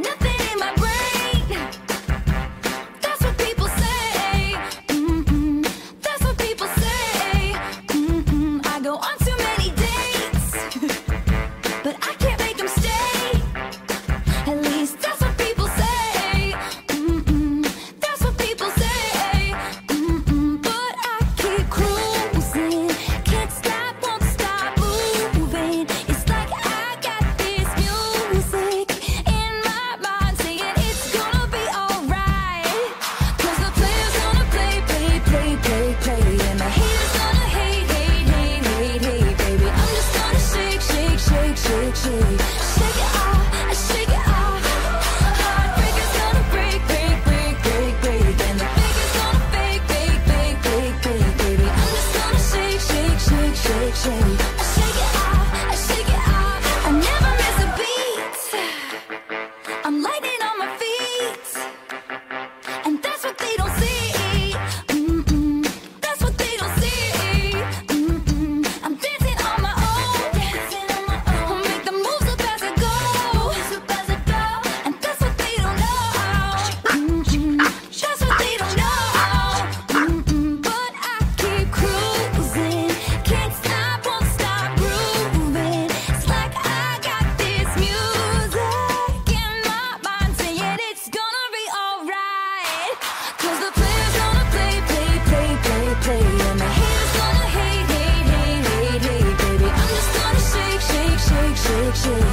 nothing addiction. shake